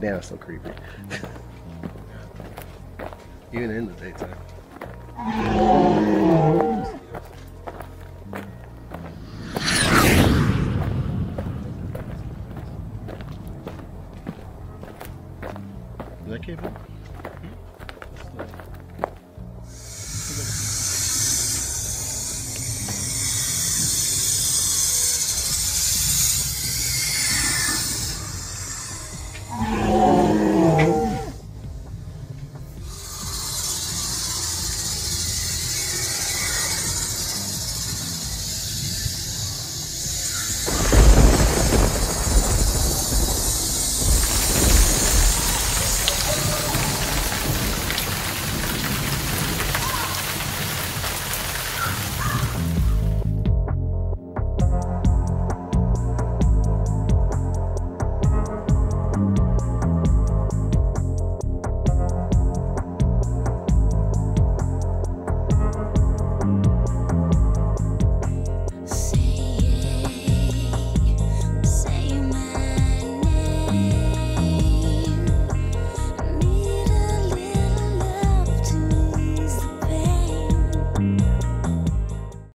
Damn, it's so creepy. Even in the daytime. Is that cable? Hmm? Hmm?